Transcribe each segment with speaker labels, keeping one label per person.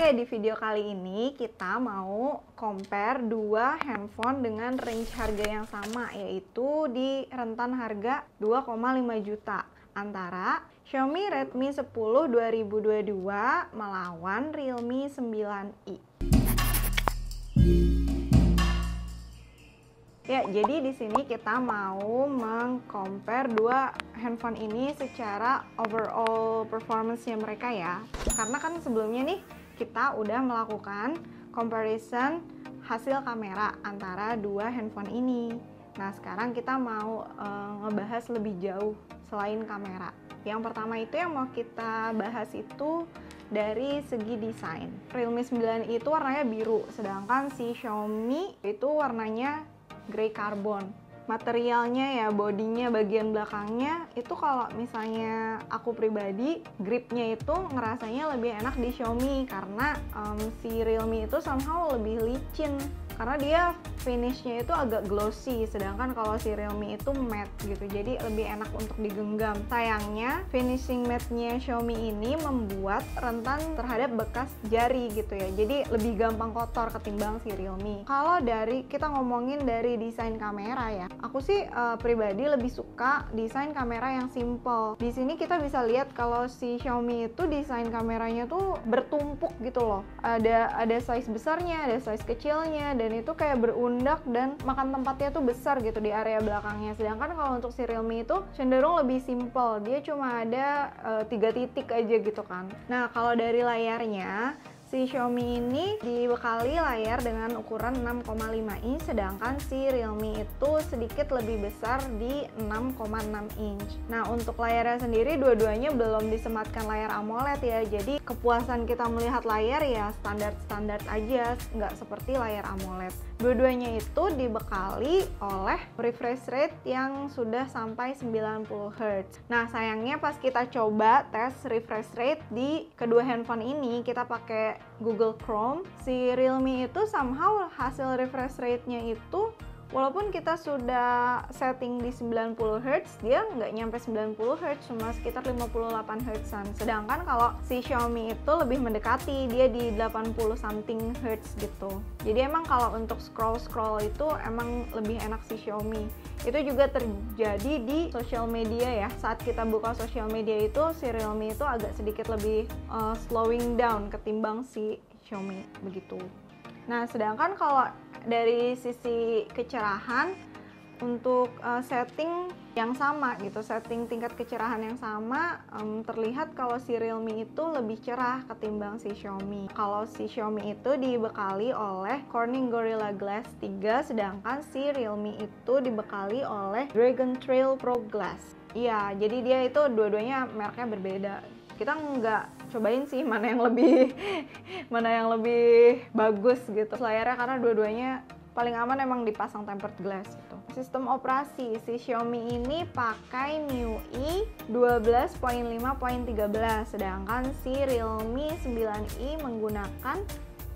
Speaker 1: Oke, di video kali ini kita mau compare dua handphone dengan range harga yang sama, yaitu di rentan harga 2,5 juta antara Xiaomi Redmi 10 2022 melawan Realme 9i. Ya, jadi di sini kita mau mengcompare dua handphone ini secara overall performance-nya mereka ya. Karena kan sebelumnya nih kita udah melakukan comparison hasil kamera antara dua handphone ini. Nah, sekarang kita mau uh, ngebahas lebih jauh selain kamera. Yang pertama itu yang mau kita bahas itu dari segi desain. Realme 9 itu warnanya biru, sedangkan si Xiaomi itu warnanya grey carbon materialnya ya bodinya bagian belakangnya itu kalau misalnya aku pribadi gripnya itu ngerasanya lebih enak di Xiaomi karena um, si Realme itu somehow lebih licin karena dia finishnya itu agak glossy sedangkan kalau si Realme itu matte gitu. Jadi lebih enak untuk digenggam. Sayangnya finishing matte-nya Xiaomi ini membuat rentan terhadap bekas jari gitu ya. Jadi lebih gampang kotor ketimbang si Realme. Kalau dari kita ngomongin dari desain kamera ya. Aku sih uh, pribadi lebih suka desain kamera yang simple. Di sini kita bisa lihat kalau si Xiaomi itu desain kameranya tuh bertumpuk gitu loh. Ada ada size besarnya ada size kecilnya dan itu kayak berundak dan makan tempatnya tuh besar gitu di area belakangnya. Sedangkan kalau untuk si Realme itu cenderung lebih simple. Dia cuma ada uh, tiga titik aja gitu kan. Nah kalau dari layarnya Si Xiaomi ini dibekali layar dengan ukuran 6,5 inch sedangkan si Realme itu sedikit lebih besar di 6,6 inch. Nah, untuk layarnya sendiri dua-duanya belum disematkan layar AMOLED ya. Jadi kepuasan kita melihat layar ya standar-standar aja, nggak seperti layar AMOLED. Dua-duanya itu dibekali oleh refresh rate yang sudah sampai 90 Hz. Nah, sayangnya pas kita coba tes refresh rate di kedua handphone ini, kita pakai Google Chrome, si Realme itu somehow hasil refresh rate-nya itu walaupun kita sudah setting di 90 Hz dia nggak nyampe 90 Hz cuma sekitar 58 Hz sedangkan kalau si Xiaomi itu lebih mendekati dia di 80 something Hz gitu. Jadi emang kalau untuk scroll scroll itu emang lebih enak si Xiaomi itu juga terjadi di sosial media ya. Saat kita buka sosial media itu si Realme itu agak sedikit lebih uh, slowing down ketimbang si Xiaomi begitu. Nah, sedangkan kalau dari sisi kecerahan untuk uh, setting yang sama gitu, setting tingkat kecerahan yang sama um, terlihat kalau si Realme itu lebih cerah ketimbang si Xiaomi. Kalau si Xiaomi itu dibekali oleh Corning Gorilla Glass 3 sedangkan si Realme itu dibekali oleh Dragon Trail Pro Glass. Iya, jadi dia itu dua-duanya mereknya berbeda kita nggak cobain sih mana yang lebih mana yang lebih bagus gitu layarnya karena dua-duanya paling aman emang dipasang tempered glass gitu. Sistem operasi si Xiaomi ini pakai MIUI 12.5.13 sedangkan si Realme 9i menggunakan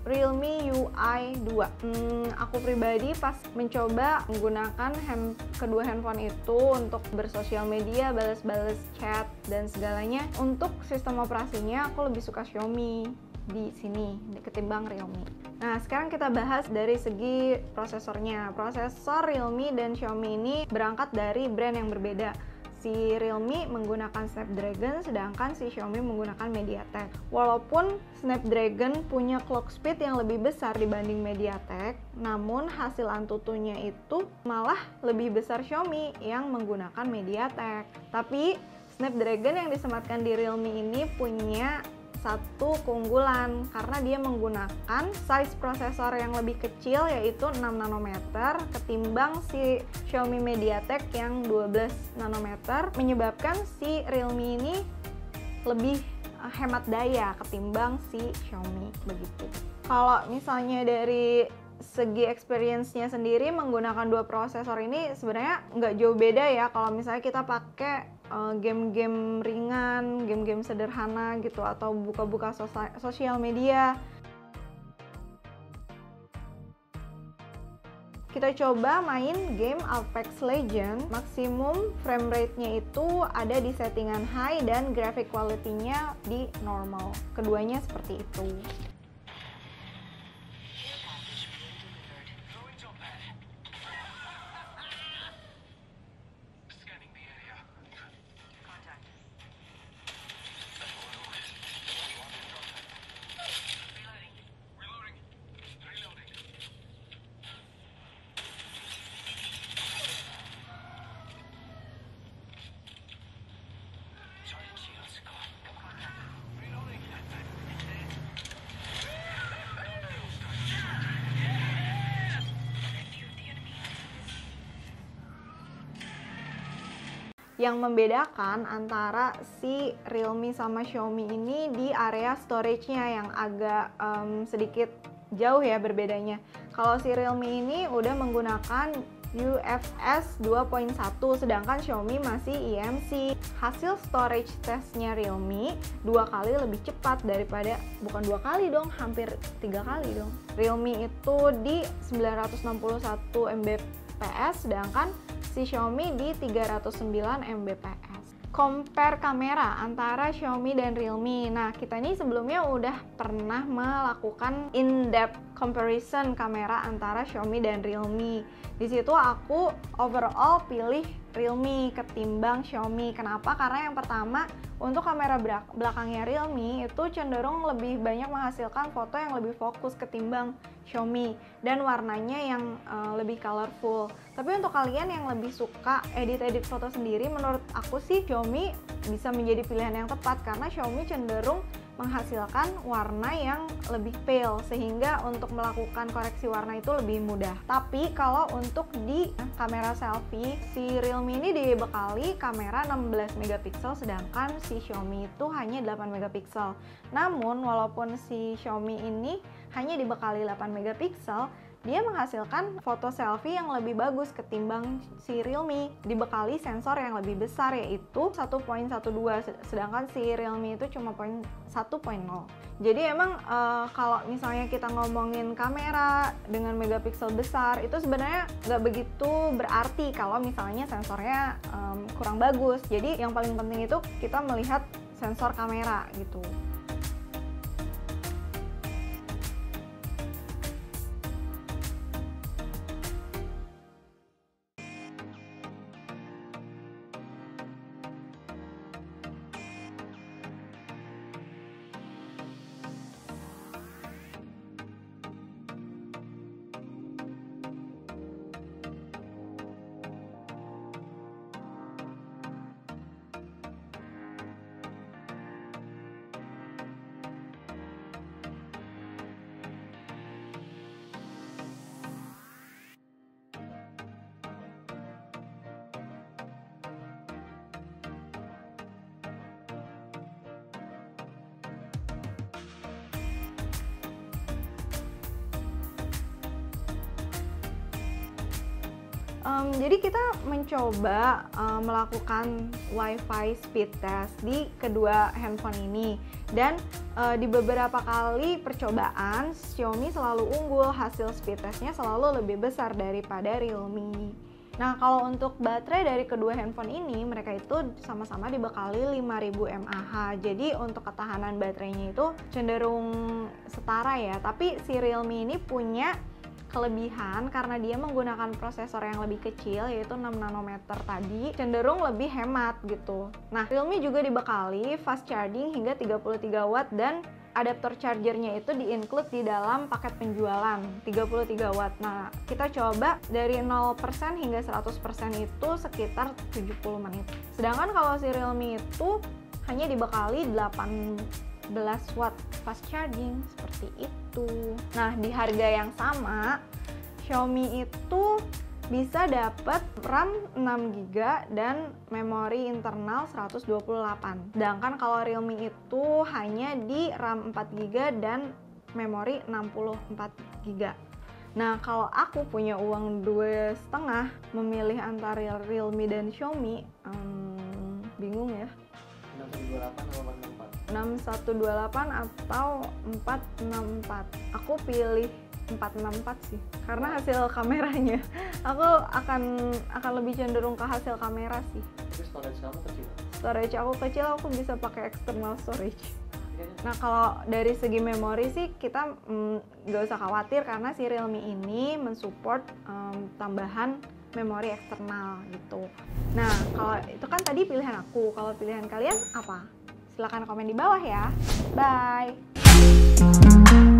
Speaker 1: Realme UI 2 hmm, aku pribadi pas mencoba menggunakan hand, kedua handphone itu untuk bersosial media, balas-balas chat dan segalanya untuk sistem operasinya aku lebih suka Xiaomi di sini ketimbang Realme. Nah, sekarang kita bahas dari segi prosesornya. Prosesor Realme dan Xiaomi ini berangkat dari brand yang berbeda si Realme menggunakan Snapdragon sedangkan si Xiaomi menggunakan MediaTek. Walaupun Snapdragon punya clock speed yang lebih besar dibanding MediaTek, namun hasil antutunya itu malah lebih besar Xiaomi yang menggunakan MediaTek. Tapi Snapdragon yang disematkan di Realme ini punya satu keunggulan karena dia menggunakan size prosesor yang lebih kecil yaitu 6 nanometer ketimbang si Xiaomi MediaTek yang 12 nanometer menyebabkan si Realme ini lebih eh, hemat daya ketimbang si Xiaomi begitu. Kalau misalnya dari segi experience-nya sendiri menggunakan dua prosesor ini sebenarnya nggak jauh beda ya kalau misalnya kita pakai game-game uh, ringan, game-game sederhana gitu atau buka-buka sosial media. Kita coba main game Apex Legend. Maksimum frame rate-nya itu ada di settingan high dan graphic quality-nya di normal. Keduanya seperti itu. Yang membedakan antara si Realme sama Xiaomi ini di area storage-nya yang agak um, sedikit jauh ya berbedanya. Kalau si Realme ini udah menggunakan UFS 2.1 sedangkan Xiaomi masih EMC. Hasil storage testnya Realme dua kali lebih cepat daripada bukan dua kali dong, hampir tiga kali dong. Realme itu di 961 Mbps sedangkan si Xiaomi di 309 Mbps compare kamera antara Xiaomi dan Realme. Nah, kita ini sebelumnya udah pernah melakukan in-depth comparison kamera antara Xiaomi dan Realme. Di situ aku overall pilih Realme ketimbang Xiaomi. Kenapa? Karena yang pertama, untuk kamera belakangnya Realme itu cenderung lebih banyak menghasilkan foto yang lebih fokus ketimbang Xiaomi dan warnanya yang uh, lebih colorful. Tapi untuk kalian yang lebih suka edit-edit foto sendiri, menurut aku sih Xiaomi bisa menjadi pilihan yang tepat karena Xiaomi cenderung menghasilkan warna yang lebih pale sehingga untuk melakukan koreksi warna itu lebih mudah. Tapi kalau untuk di kamera selfie si Realme ini dibekali kamera 16 megapiksel sedangkan si Xiaomi itu hanya 8 megapiksel. Namun walaupun si Xiaomi ini hanya dibekali 8 megapiksel, dia menghasilkan foto selfie yang lebih bagus ketimbang si Realme. Dibekali sensor yang lebih besar yaitu 1.12 sedangkan si Realme itu cuma 1.0 jadi emang uh, kalau misalnya kita ngomongin kamera dengan megapiksel besar itu sebenarnya nggak begitu berarti kalau misalnya sensornya um, kurang bagus. Jadi yang paling penting itu kita melihat sensor kamera gitu Um, jadi kita mencoba uh, melakukan WiFi speed test di kedua handphone ini. Dan uh, di beberapa kali percobaan Xiaomi selalu unggul hasil speed testnya selalu lebih besar daripada Realme. Nah kalau untuk baterai dari kedua handphone ini mereka itu sama-sama dibekali 5000 mAh. Jadi untuk ketahanan baterainya itu cenderung setara ya. Tapi si Realme ini punya kelebihan karena dia menggunakan prosesor yang lebih kecil yaitu 6 nanometer tadi cenderung lebih hemat gitu. Nah, Realme juga dibekali fast charging hingga 33 watt dan adaptor chargernya itu di-include di dalam paket penjualan 33 watt. Nah, kita coba dari 0% hingga 100% itu sekitar 70 menit. Sedangkan kalau si Realme itu hanya dibekali 8 11 watt fast charging seperti itu. Nah, di harga yang sama, Xiaomi itu bisa dapat RAM 6GB dan memori internal 128. Sedangkan kalau Realme itu hanya di RAM 4GB dan memori 64GB. Nah, kalau aku punya uang dua setengah memilih antara Realme dan Xiaomi, hmm, bingung ya. 6128 atau 464 aku pilih 464 sih karena hasil kameranya. Aku akan akan lebih cenderung ke hasil kamera sih.
Speaker 2: Tapi storage kamu kecil.
Speaker 1: Storage aku kecil aku bisa pakai external storage. Nah kalau dari segi memori sih kita mm, nggak mm, usah khawatir karena si Realme ini mensupport um, tambahan memori eksternal gitu. Nah kalau itu kan tadi pilihan aku, kalau pilihan kalian apa? Silahkan komen di bawah ya. Bye!